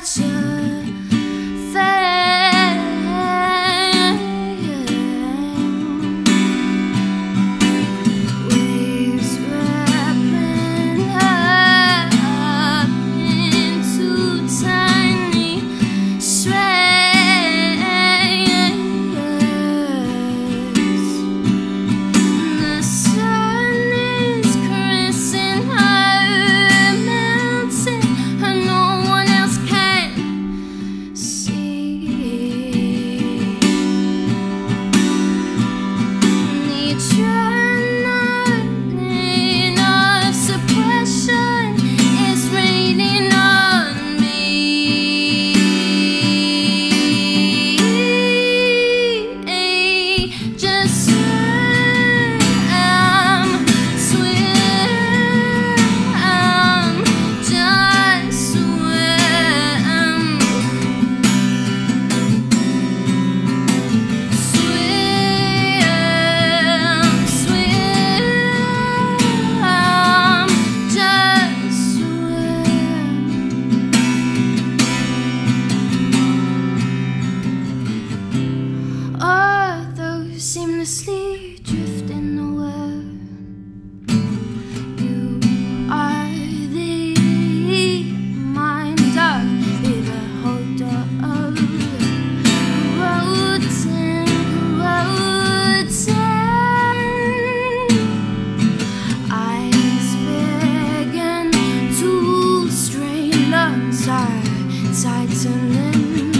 such a tightening. Whoa,